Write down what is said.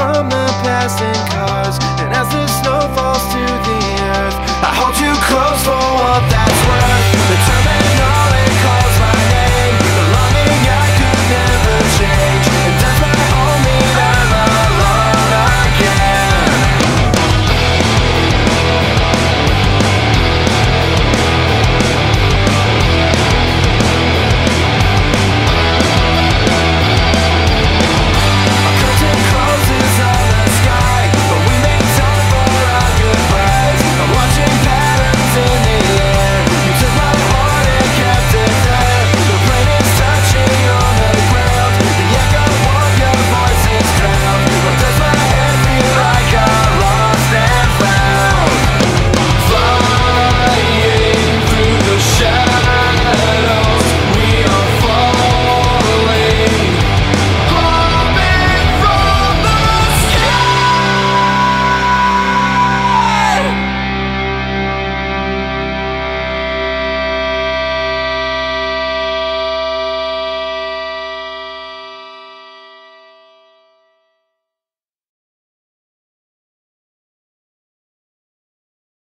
from the